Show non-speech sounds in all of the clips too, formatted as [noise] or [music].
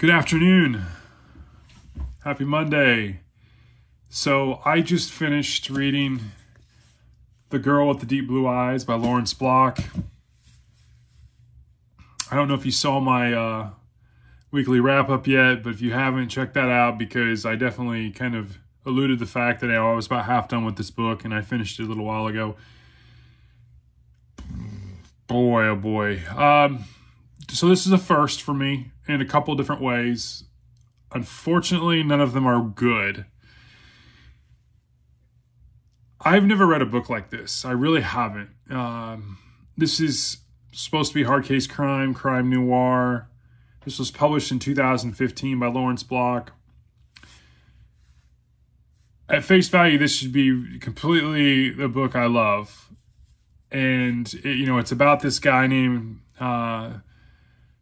Good afternoon. Happy Monday. So, I just finished reading The Girl with the Deep Blue Eyes by Lawrence Block. I don't know if you saw my uh, weekly wrap up yet, but if you haven't, check that out because I definitely kind of alluded the fact that I was about half done with this book and I finished it a little while ago. Boy, oh boy. Um, so this is a first for me in a couple different ways. Unfortunately, none of them are good. I've never read a book like this. I really haven't. Um, this is supposed to be hard case crime, crime noir. This was published in 2015 by Lawrence Block. At face value, this should be completely the book I love. And, it, you know, it's about this guy named uh,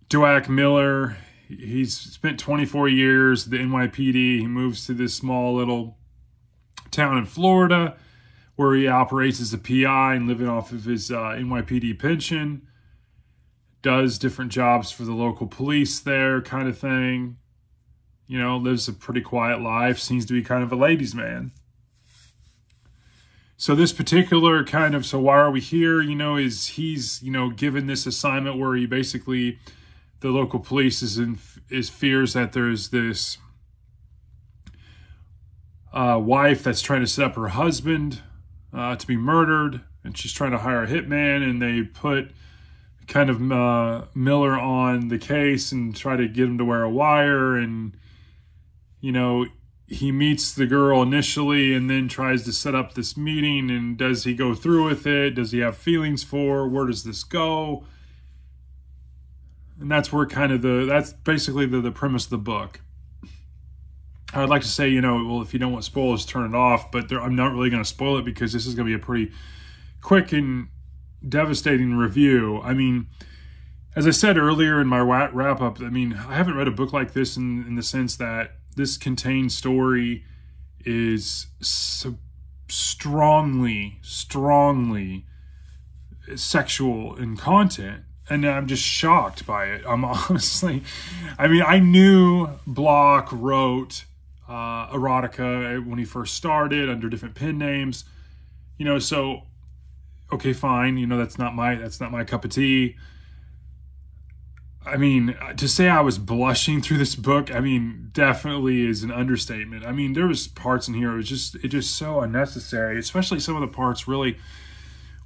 Doak Miller. He's spent 24 years at the NYPD. He moves to this small little town in Florida where he operates as a PI and living off of his uh, NYPD pension. Does different jobs for the local police there, kind of thing. You know, lives a pretty quiet life, seems to be kind of a ladies' man. So this particular kind of so why are we here? You know, is he's you know given this assignment where he basically the local police is in is fears that there's this uh, wife that's trying to set up her husband uh, to be murdered, and she's trying to hire a hitman, and they put kind of uh, Miller on the case and try to get him to wear a wire, and you know he meets the girl initially and then tries to set up this meeting and does he go through with it? Does he have feelings for? Where does this go and that's where kind of the that's basically the, the premise of the book. I'd like to say you know well if you don't want spoilers turn it off but there, i'm not really going to spoil it because this is going to be a pretty quick and devastating review. I mean as i said earlier in my wrap up i mean i haven't read a book like this in, in the sense that this contained story is so strongly strongly sexual in content and I'm just shocked by it. I'm [laughs] honestly, I mean, I knew Block wrote uh, erotica when he first started under different pen names, you know. So, okay, fine. You know, that's not my that's not my cup of tea. I mean, to say I was blushing through this book, I mean, definitely is an understatement. I mean, there was parts in here it was just it just so unnecessary, especially some of the parts really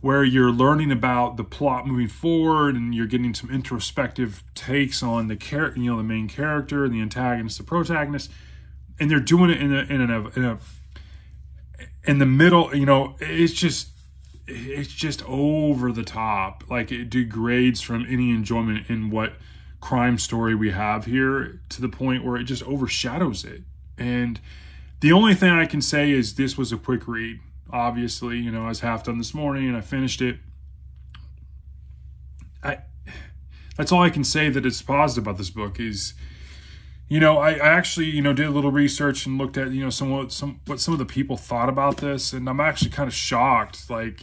where you're learning about the plot moving forward and you're getting some introspective takes on the character, you know, the main character, the antagonist, the protagonist, and they're doing it in a in in a in the middle. You know, it's just it's just over the top. Like it degrades from any enjoyment in what crime story we have here to the point where it just overshadows it. And the only thing I can say is this was a quick read obviously you know i was half done this morning and i finished it. I that's all i can say that is positive about this book is you know I, I actually you know did a little research and looked at you know some what some what some of the people thought about this and i'm actually kind of shocked like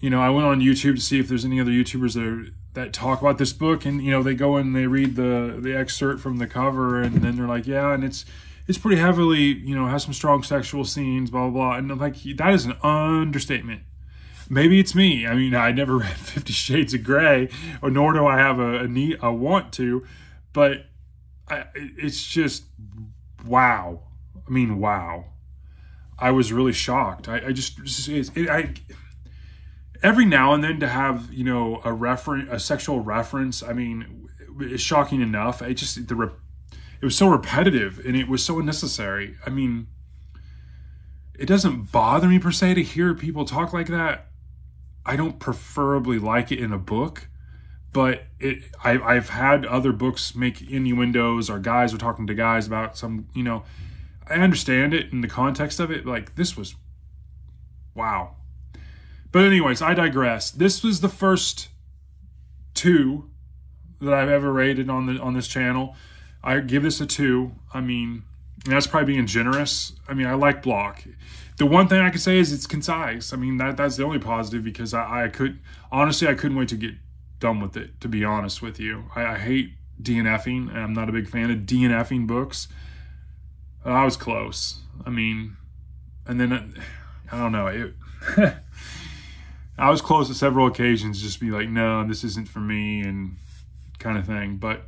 you know i went on youtube to see if there's any other youtubers that are, that talk about this book and you know they go and they read the the excerpt from the cover and then they're like yeah and it's it's pretty heavily, you know, has some strong sexual scenes, blah, blah, blah. And like, that is an understatement. Maybe it's me. I mean, I never [laughs] read Fifty Shades of Grey, or nor do I have a, a need, a want to, but I, it's just wow. I mean, wow. I was really shocked. I, I just, it, I, every now and then to have, you know, a reference, a sexual reference, I mean, is shocking enough. I just, the, it was so repetitive and it was so unnecessary. I mean, it doesn't bother me per se to hear people talk like that. I don't preferably like it in a book, but it I, I've had other books make innuendos or guys are talking to guys about some, you know, I understand it in the context of it. Like this was wow. But anyways, I digress. This was the first two that I've ever rated on the on this channel. I give this a two. I mean, that's probably being generous. I mean, I like Block. The one thing I can say is it's concise. I mean, that that's the only positive because I, I could honestly I couldn't wait to get done with it. To be honest with you, I, I hate DNFing, and I'm not a big fan of DNFing books. I was close. I mean, and then uh, I don't know. It, [laughs] I was close to several occasions, just be like, no, this isn't for me, and kind of thing. But,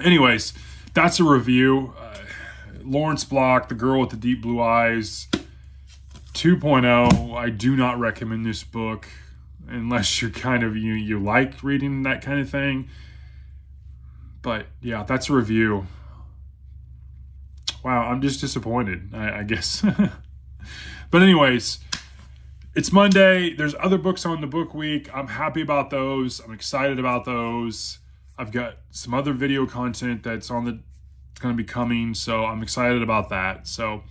anyways, that's a review. Uh, Lawrence Block, The Girl with the Deep Blue Eyes, 2.0. I do not recommend this book unless you're kind of you you like reading that kind of thing. But yeah, that's a review. Wow, I'm just disappointed, I, I guess. [laughs] but anyways, it's Monday. There's other books on the book week. I'm happy about those. I'm excited about those. I've got some other video content that's on the going to be coming, so I'm excited about that. So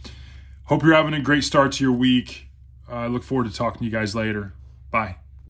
hope you're having a great start to your week. I uh, look forward to talking to you guys later. Bye.